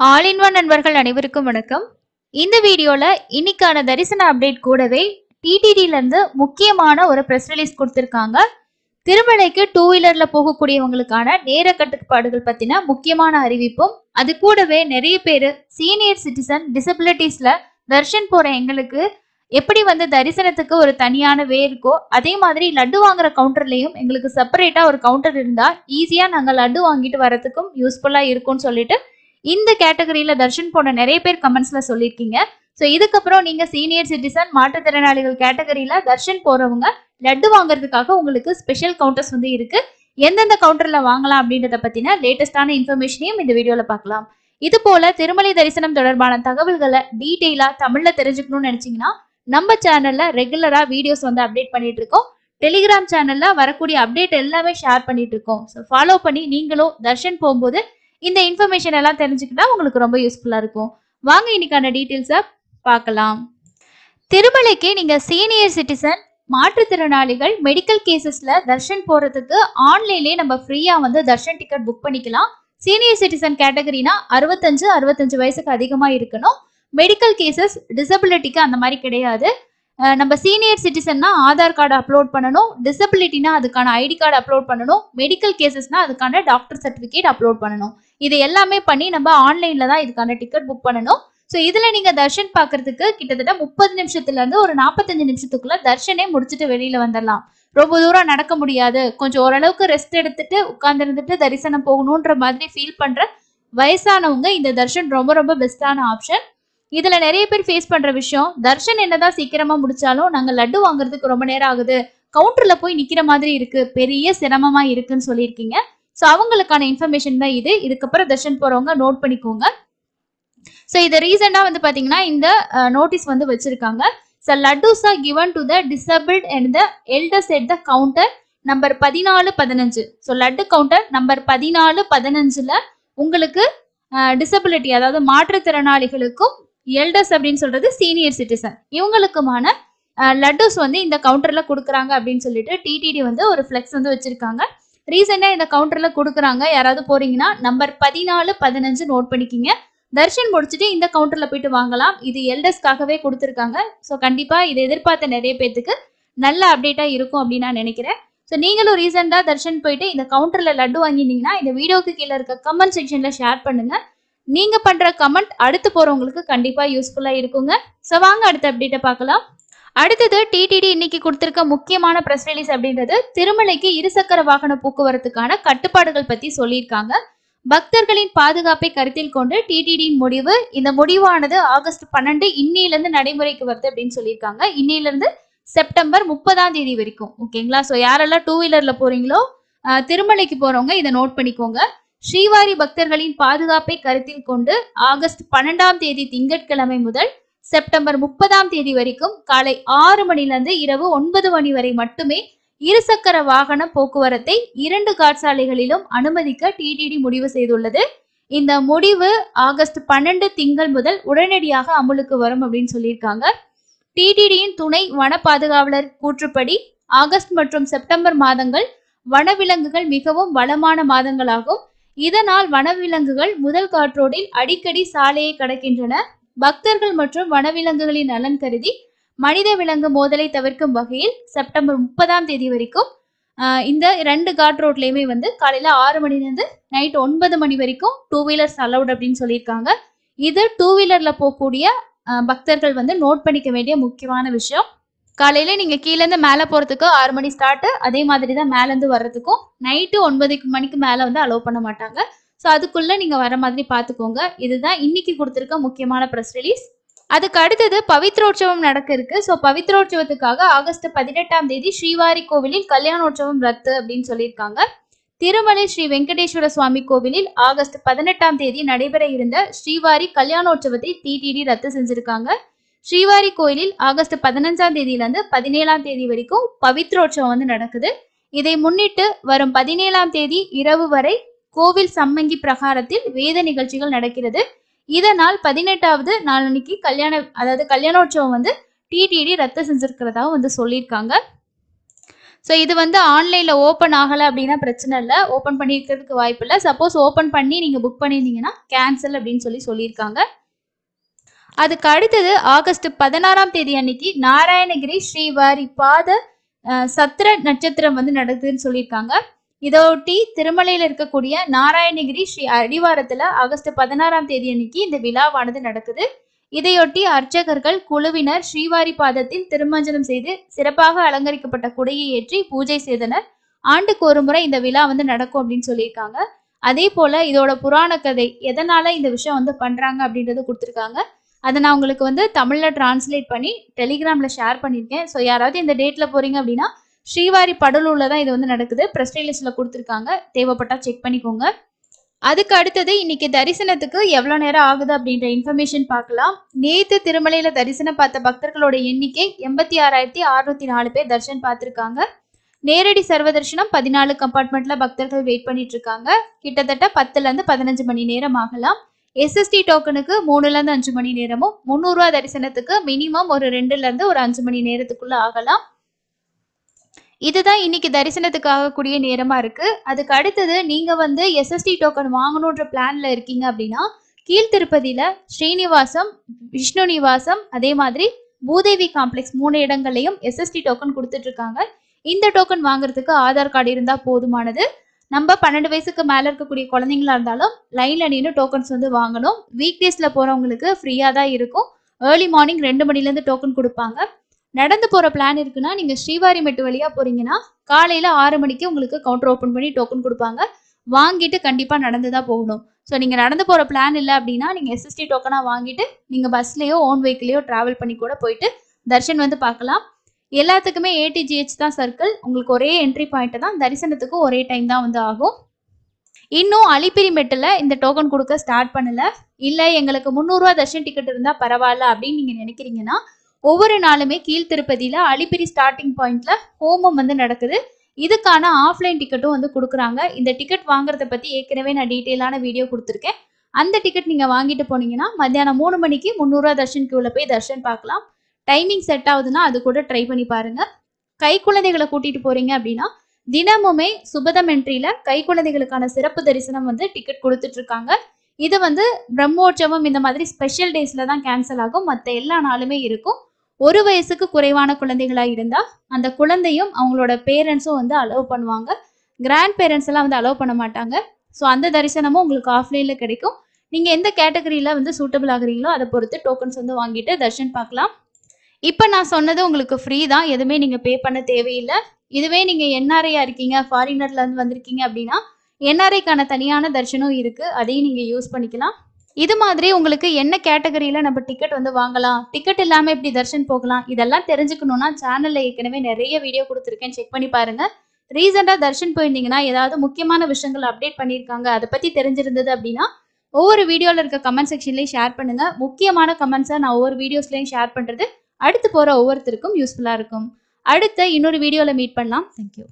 All in one நண்பர்கள் அனைவருக்கும் வணக்கம். இந்த வீடியோல இன்னைக்கான தரிசன அப்டேட் கூடவே டிடிடில இருந்து முக்கியமான ஒரு ப்ரெஸ் ரிலீஸ் கொடுத்திருக்காங்க. திருமலைக்கு டூ வீலர்ல போகக்கூடியவங்களுக்கான நேர கட்டுப்பாடுகள் பத்தின முக்கியமான அறிவிப்பும் அது கூடவே நிறைய பேர் சீனியர் சிட்டிசன் டிசபிலிட்டிஸ்ல தர்ஷன் போற எங்களுக்கு எப்படி வந்து தரிசனத்துக்கு ஒரு தனியான வே இருக்கோ அதே மாதிரி லட்டு வாங்குற கவுண்டர்லயும் எங்களுக்கு செப்பரேட்டா ஒரு கவுண்டர் இருந்தா ஈஸியா நாங்க லட்டு வாங்கிட்டு வரதுக்கும் யூஸ்ஃபுல்லா இருக்கும்னு சொல்லிட்டு இந்த கேட்டகரியில தர்ஷன் போன நிறைய பேர் கமெண்ட்ஸ்ல சொல்லியிருக்கீங்க. ஸோ இதுக்கப்புறம் நீங்க சீனியர் சிட்டிசன் மாற்றுத்திறனாளிகள் கேட்டகரியில தர்ஷன் போறவங்க லட்டு வாங்குறதுக்காக உங்களுக்கு ஸ்பெஷல் கவுண்டர்ஸ் வந்து இருக்கு. எந்தெந்த கவுண்டர்ல வாங்கலாம் அப்படின்றத பத்தின லேட்டஸ்டான இன்ஃபர்மேஷனையும் இந்த வீடியோல பார்க்கலாம். இது போல திருமலை தரிசனம் தொடர்பான தகவல்களை டீட்டெயிலா தமிழ்ல தெரிஞ்சுக்கணும்னு நினைச்சீங்கன்னா நம்ம சேனல்ல ரெகுலரா வீடியோஸ் வந்து அப்டேட் பண்ணிட்டு இருக்கோம். டெலிகிராம் சேனல்ல வரக்கூடிய அப்டேட் எல்லாமே ஷேர் பண்ணிட்டு இருக்கோம். ஸோ ஃபாலோ பண்ணி நீங்களும் தர்ஷன் போகும்போது இந்த இன்ஃபர்மேஷன் எல்லாம் தெரிஞ்சுக்கிட்டா உங்களுக்கு ரொம்ப யூஸ்ஃபுல்லா இருக்கும். வாங்க இன்னைக்கான டீட்டெயில்ஸை பார்க்கலாம். திருமலைக்கு நீங்க சீனியர் சிட்டிசன் மாற்றுத்திறனாளிகள் மெடிக்கல் கேசஸ்ல தர்ஷன் போறதுக்கு ஆன்லைன்லயே நம்ம ஃப்ரீயா வந்து தர்ஷன் டிக்கெட் புக் பண்ணிக்கலாம். சீனியர் சிட்டிசன் கேட்டகரினா அறுபத்தஞ்சு அறுபத்தஞ்சு வயசுக்கு அதிகமா இருக்கணும். மெடிக்கல் கேசஸ் டிசபிலிட்டிக்கு அந்த மாதிரி கிடையாது. நம்ம சீனியர் சிட்டிசன்னா ஆதார் கார்டு அப்லோட் பண்ணணும். டிசபிலிட்டினா அதுக்கான ஐடி கார்டு அப்லோட் பண்ணணும். மெடிக்கல் கேசஸ்னா அதுக்கான டாக்டர் சர்டிஃபிகேட் அப்லோட் பண்ணணும். இது எல்லாமே பண்ணி நம்ம ஆன்லைன்ல தான் இதுக்கான டிக்கெட் புக் பண்ணணும். ஸோ இதுல நீங்க தர்ஷன் பார்க்கறதுக்கு கிட்டத்தட்ட முப்பது நிமிஷத்துல இருந்து ஒரு நாற்பத்தஞ்சு நிமிஷத்துக்குள்ள தர்ஷனே முடிச்சுட்டு வெளியில வந்துடலாம். ரொம்ப தூரம் நடக்க முடியாது. கொஞ்சம் ஓரளவுக்கு ரெஸ்ட் எடுத்துட்டு உட்காந்துருந்துட்டு தரிசனம் போகணுன்ற மாதிரி ஃபீல் பண்ற வயசானவங்க இந்த தர்ஷன் ரொம்ப ரொம்ப பெஸ்டான ஆப்ஷன் இதுல நிறைய பேர் ஃபேஸ் பண்ற விஷயம் தர்ஷன் என்னதான் சீக்கிரமா முடிச்சாலும் நாங்க லட்டு வாங்குறதுக்கு ரொம்ப நேரம் ஆகுது. கவுண்டர்ல போய் நிக்கிற மாதிரி இருக்கு. பெரிய சிரமமா இருக்குன்னு சொல்லியிருக்கீங்க. ஸோ அவங்களுக்கான இன்ஃபர்மேஷன் தான் இது. இதுக்கப்புறம் தர்ஷன் போறவங்க நோட் பண்ணிக்கோங்க. ஸோ இதை ரீசெண்டாக வந்து பார்த்தீங்கன்னா இந்த நோட்டீஸ் வந்து வச்சிருக்காங்க. So laddoos are given to the disabled and the elders at the counter number பதினாலு பதினஞ்சு. ஸோ லட்டு கவுண்டர் நம்பர் பதினாலு பதினஞ்சுல உங்களுக்கு டிசபிலிட்டி அதாவது மாற்றுத்திறனாளிகளுக்கும் எல்டர்ஸ் அப்படின்னு சொல்றது சீனியர் சிட்டிசன் இவங்களுக்குமான லட்டூஸ் வந்து இந்த கவுண்டர்ல கொடுக்குறாங்க அப்படின்னு சொல்லிட்டு டிடிடி வந்து ஒரு ஃப்ளெக்ஸ் வந்து வச்சிருக்காங்க. ரீசெண்டாக இந்த கவுண்டர்ல கொடுக்குறாங்க. யாராவது போறீங்கன்னா நம்பர் பதினாலு பதினஞ்சு நோட் பண்ணிக்கிங்க. தர்ஷன் முடிச்சுட்டு இந்த கவுண்டர்ல போயிட்டு வாங்கலாம். இது எல்டர்ஸ்க்காகவே கொடுத்துருக்காங்க. ஸோ கண்டிப்பா இதை எதிர்பார்த்த நிறைய பேர்த்துக்கு நல்ல அப்டேட்டா இருக்கும் அப்படின்னு நான் நினைக்கிறேன். ஸோ நீங்களும் ரீசெண்டாக தர்ஷன் போயிட்டு இந்த கவுண்டர்ல லட்டு வாங்கினீங்கன்னா இந்த வீடியோக்கு கீழே இருக்க கமெண்ட் செக்ஷன்ல ஷேர் பண்ணுங்க. நீங்க பண்ற கமெண்ட் அடுத்து போறவங்களுக்கு கண்டிப்பா யூஸ்ஃபுல்லா இருக்குங்க. ஸோ வாங்க அடுத்த அப்டேட்டை பார்க்கலாம். அடுத்தது டிடிடி இன்னைக்கு கொடுத்திருக்க முக்கியமான பிரஸ் ரிலீஸ் அப்படின்றது திருமலைக்கு இருசக்கர வாகன போக்குவரத்துக்கான கட்டுப்பாடுகள் பத்தி சொல்லியிருக்காங்க. பக்தர்களின் பாதுகாப்பை கருத்தில் கொண்டு டிடிடியின் முடிவு இந்த முடிவானது ஆகஸ்ட் பன்னெண்டு இன்னிலிருந்து நடைமுறைக்கு வருது அப்படின்னு சொல்லியிருக்காங்க. இன்னிலிருந்து செப்டம்பர் முப்பதாம் தேதி வரைக்கும். ஓகேங்களா ஸோ யாரெல்லாம் டூ வீலர்ல போறீங்களோ திருமலைக்கு போறவங்க இதை நோட் பண்ணிக்கோங்க. ஸ்ரீவாரி பக்தர்களின் பாதுகாப்பை கருத்தில் கொண்டு ஆகஸ்ட் பன்னெண்டாம் தேதி திங்கட்கிழமை முதல் செப்டம்பர் முப்பதாம் தேதி வரைக்கும் காலை ஆறு மணிலிருந்து இரவு ஒன்பது மணி வரை மட்டுமே இருசக்கர வாகன போக்குவரத்தை இரண்டு காற்சாலைகளிலும் அனுமதிக்க டிடிடி முடிவு செய்துள்ளது. இந்த முடிவு ஆகஸ்ட் பன்னெண்டு திங்கள் முதல் உடனடியாக அமலுக்கு வரும் அப்படின்னு சொல்லியிருக்காங்க. டிடிடியின் துணை வன பாதுகாவலர் கூற்றுப்படி ஆகஸ்ட் மற்றும் செப்டம்பர் மாதங்கள் வனவிலங்குகள் மிகவும் வளமான மாதங்களாகும். இதனால் வனவிலங்குகள் முதல் காற்றோடில் அடிக்கடி சாலையை கடக்கின்றன. பக்தர்கள் மற்றும் வனவிலங்குகளின் நலன் கருதி மனித விலங்கு மோதலை தவிர்க்கும் வகையில் செப்டம்பர் முப்பதாம் தேதி வரைக்கும் இந்த ரெண்டு காட் ரோட்லயுமே வந்து காலையில ஆறு மணிலேருந்து நைட் ஒன்பது மணி வரைக்கும் டூ வீலர்ஸ் அலவுட் அப்படின்னு சொல்லியிருக்காங்க. இது டூ வீலர்ல போகக்கூடிய பக்தர்கள் வந்து நோட் பண்ணிக்க வேண்டிய முக்கியமான விஷயம். காலையில நீங்க கீழேருந்து மேலே போறதுக்கு ஆறு மணி ஸ்டார்ட் அதே மாதிரி தான் மேலேருந்து வர்றதுக்கும் நைட்டு ஒன்பது மணிக்கு மேலே வந்து அலோவ் பண்ண மாட்டாங்க. ஸோ அதுக்குள்ளே நீங்கள் வர மாதிரி பார்த்துக்கோங்க இதுதான் இன்னைக்கு கொடுத்துருக்க முக்கியமான ப்ரெஸ் ரிலீஸ் அதுக்கு அடுத்தது பவித்ரோற்சவம் நடக்க இருக்கு. ஸோ பவித்ரோற்சவத்துக்காக ஆகஸ்ட் பதினெட்டாம் தேதி ஸ்ரீவாரி கோவிலில் கல்யாணோற்சவம் ரத்து அப்படின்னு சொல்லியிருக்காங்க. திருமலை ஸ்ரீ வெங்கடேஸ்வர சுவாமி கோவிலில் ஆகஸ்ட் பதினெட்டாம் தேதி நடைபெற இருந்த ஸ்ரீவாரி கல்யாணோற்சவத்தை டிடிடி ரத்து செஞ்சிருக்காங்க. ஸ்ரீவாரி கோயிலில் ஆகஸ்ட் பதினஞ்சாம் தேதியிலிருந்து பதினேழாம் தேதி வரைக்கும் பவித்ரோற்சவம் வந்து நடக்குது. இதை முன்னிட்டு வரும் பதினேழாம் தேதி இரவு வரை கோவில் சம்மங்கி பிரகாரத்தில் வேத நிகழ்ச்சிகள் நடக்கிறது. இதனால் பதினெட்டாவது நாளன்னைக்கு கல்யாண அதாவது கல்யாணோற்சவம் வந்து டிடிடி ரத்து செஞ்சிருக்கிறதாவும் வந்து சொல்லியிருக்காங்க. ஸோ இது வந்து ஆன்லைனில் ஓப்பன் ஆகலை அப்படின்னா பிரச்சனை இல்லை. ஓப்பன் பண்ணியிருக்கிறதுக்கு வாய்ப்பு இல்லை. சப்போஸ் ஓப்பன் பண்ணி நீங்கள் புக் பண்ணியிருந்தீங்கன்னா கேன்சல் அப்படின்னு சொல்லி சொல்லியிருக்காங்க. அதுக்கு அடுத்தது ஆகஸ்ட் பதினாறாம் தேதி அன்னைக்கு நாராயணகிரி ஸ்ரீவாரி பாத சத்திர நட்சத்திரம் வந்து நடக்குதுன்னு சொல்லியிருக்காங்க. இதொட்டி திருமலையில் இருக்கக்கூடிய நாராயணகிரி ஸ்ரீ அடிவாரத்தில் ஆகஸ்ட் பதினாறாம் தேதி அன்னைக்கு இந்த விழாவானது நடக்குது. இதையொட்டி அர்ச்சகர்கள் குழுவினர் ஸ்ரீவாரி பாதத்தில் திருமஞ்சனம் செய்து சிறப்பாக அலங்கரிக்கப்பட்ட குடையை ஏற்றி பூஜை செய்தனர். ஆண்டுக்கு ஒரு முறை இந்த விழா வந்து நடக்கும் அப்படின்னு சொல்லியிருக்காங்க. அதே போல இதோட புராண கதை எதனால இந்த விஷயம் வந்து பண்றாங்க அப்படின்றது கொடுத்துருக்காங்க. அதை நான் உங்களுக்கு வந்து தமிழ்ல டிரான்ஸ்லேட் பண்ணி டெலிகிராம்ல ஷேர் பண்ணியிருக்கேன். ஸோ யாராவது இந்த டேட்ல போறீங்க அப்படின்னா ஸ்ரீவாரி படலூர்ல தான் இது வந்து நடக்குது. ப்ரெஸ் ரிலீஸ்ல கொடுத்துருக்காங்க. தேவைப்பட்டா செக் பண்ணிக்கோங்க. அதுக்கு அடுத்தது இன்னைக்கு தரிசனத்துக்கு எவ்வளோ நேரம் ஆகுது அப்படின்ற இன்ஃபர்மேஷன் பார்க்கலாம். நேத்து திருமலையில தரிசனம் பார்த்த பக்தர்களோட எண்ணிக்கை எண்பத்தி ஆறாயிரத்தி அறுநூத்தி நாலு பேர் தரிசனம் பார்த்துருக்காங்க. நேரடி சர்வ தரிசனம் பதினாலு கம்பார்ட்மெண்ட்ல பக்தர்கள் வெயிட் பண்ணிட்டு இருக்காங்க கிட்டத்தட்ட பத்துல இருந்து பதினஞ்சு மணி நேரம் ஆகலாம். எஸ்எஸ்டி டோக்கனுக்கு மூணுல இருந்து அஞ்சு மணி நேரமும் முந்நூறுரூவா தரிசனத்துக்கு மினிமம் ஒரு ரெண்டுல இருந்து ஒரு அஞ்சு மணி நேரத்துக்குள்ள ஆகலாம். இதுதான் இன்னைக்கு தரிசனத்துக்கு ஆகக்கூடிய நேரமா இருக்கு. அதுக்கு அடுத்தது நீங்க வந்து எஸ்எஸ்டி டோக்கன் வாங்கணுன்ற பிளான்ல இருக்கீங்க அப்படின்னா கீழ்த்திருப்பதியில ஸ்ரீனிவாசம் விஷ்ணு நிவாசம் அதே மாதிரி பூதேவி காம்ப்ளெக்ஸ் மூணு இடங்கள்லையும் எஸ்எஸ்டி டோக்கன் கொடுத்துட்டு இருக்காங்க. இந்த டோக்கன் வாங்குறதுக்கு ஆதார் கார்டு இருந்தா போதுமானது. நம்ம பன்னெண்டு வயசுக்கு மேல இருக்கக்கூடிய குழந்தைங்களா இருந்தாலும் லைன்ல நின்று டோக்கன்ஸ் வந்து வாங்கணும். வீக் டேஸ்ல போறவங்களுக்கு ஃப்ரீயா தான் இருக்கும். ஏர்லி மார்னிங் ரெண்டு மணிலேருந்து டோக்கன் கொடுப்பாங்க. நடந்து போகிற பிளான் இருக்குன்னா நீங்கள் ஸ்ரீவாரிமெட்டு வழியாக போகிறீங்கன்னா காலையில் ஆறு மணிக்கு உங்களுக்கு கவுண்டர் ஓப்பன் பண்ணி டோக்கன் கொடுப்பாங்க. வாங்கிட்டு கண்டிப்பாக நடந்து தான் போகணும். ஸோ நீங்கள் நடந்து போகிற பிளான் இல்லை அப்படின்னா நீங்கள் எஸ்எஸ்டி டோக்கனாக வாங்கிட்டு நீங்கள் பஸ்லேயோ ஓன் வெஹிக்கிளையோ ட்ராவல் பண்ணி கூட போயிட்டு தர்ஷன் வந்து பார்க்கலாம். எல்லாத்துக்குமே ஏடிஜிஹெச் தான் சர்க்கிள் உங்களுக்கு ஒரே என்ட்ரி பாயிண்ட் தான். தரிசனத்துக்கும் ஒரே டைம் தான் வந்து ஆகும். இன்னும் அலிப்பிரி மெட்டில் இந்த டோக்கன் கொடுக்க ஸ்டார்ட் பண்ணல. இல்லை எங்களுக்கு முந்நூறுரூவா தர்ஷன் டிக்கெட் இருந்தால் பரவாயில்ல அப்படின்னு நீங்கள் நினைக்கிறீங்கன்னா ஒவ்வொரு நாளுமே கீழ்த்திருப்பதியில் அலிபிரி ஸ்டார்டிங் பாயிண்ட்ல ஹோமம் வந்து நடக்குது. இதுக்கான ஆஃப்லைன் டிக்கெட்டும் வந்து கொடுக்குறாங்க. இந்த டிக்கெட் வாங்குறத பற்றி ஏற்கனவே நான் டீட்டெயிலான வீடியோ கொடுத்துருக்கேன். அந்த டிக்கெட் நீங்கள் வாங்கிட்டு போனீங்கன்னா மத்தியானம் மூணு மணிக்கு முந்நூறுரூவா தர்ஷன் கியூவில் போய் தர்ஷன் பார்க்கலாம். டைமிங் செட் ஆகுதுன்னா அது கூட ட்ரை பண்ணி பாருங்க. கை குழந்தைகளை கூட்டிட்டு போறீங்க அப்படின்னா தினமுமே சுபதம் என்ட்ரியில கை குழந்தைகளுக்கான சிறப்பு தரிசனம் வந்து டிக்கெட் கொடுத்துட்டு இருக்காங்க. இது வந்து பிரம்மோற்சவம் இந்த மாதிரி ஸ்பெஷல் டேஸ்ல தான் கேன்சல் ஆகும். மற்ற எல்லா நாளுமே இருக்கும். ஒரு வயசுக்கு குறைவான குழந்தைகளா இருந்தா அந்த குழந்தையும் அவங்களோட பேரண்ட்ஸும் வந்து அலோவ் பண்ணுவாங்க. கிராண்ட் பேரண்ட்ஸ் எல்லாம் வந்து அலோவ் பண்ண மாட்டாங்க. ஸோ அந்த தரிசனமும் உங்களுக்கு ஆஃப்லைன்ல கிடைக்கும். நீங்க எந்த கேட்டகரியில வந்து சூட்டபிள் ஆகுறீங்களோ அதை பொறுத்து டோக்கன்ஸ் வந்து வாங்கிட்டு தர்ஷன் பார்க்கலாம். இப்போ நான் சொன்னது உங்களுக்கு ஃப்ரீ தான். எதுவுமே நீங்கள் பே பண்ண தேவையில்லை. இதுவே நீங்கள் என்ஆர்ஐயா இருக்கீங்க ஃபாரினர்ல இருந்து வந்திருக்கீங்க அப்படின்னா என்ஆர்ஐக்கான தனியான தர்ஷனும் இருக்குது அதையும் நீங்கள் யூஸ் பண்ணிக்கலாம். இது மாதிரி உங்களுக்கு என்ன கேட்டகரியில் நம்ம டிக்கெட் வந்து வாங்கலாம்? டிக்கெட் இல்லாமல் எப்படி தர்ஷன் போகலாம்? இதெல்லாம் தெரிஞ்சுக்கணும்னா சேனலில் ஏற்கனவே நிறைய வீடியோ கொடுத்துருக்கேன். செக் பண்ணி பாருங்க. ரீசெண்டாக தர்ஷன் போயிருந்தீங்கன்னா ஏதாவது முக்கியமான விஷயங்கள் அப்டேட் பண்ணியிருக்காங்க. அதை பற்றி தெரிஞ்சிருந்தது அப்படின்னா ஒவ்வொரு வீடியோவில் இருக்க கமெண்ட் செக்ஷன்லேயும் ஷேர் பண்ணுங்க. முக்கியமான கமெண்ட்ஸை நான் ஒவ்வொரு வீடியோஸ்லயும் ஷேர் பண்ணுறது அடுத்து போகிற ஒவ்வொருத்தருக்கும் யூஸ்ஃபுல்லாக இருக்கும். அடுத்த இன்னொரு வீடியோவில் மீட் பண்ணலாம். தேங்க்யூ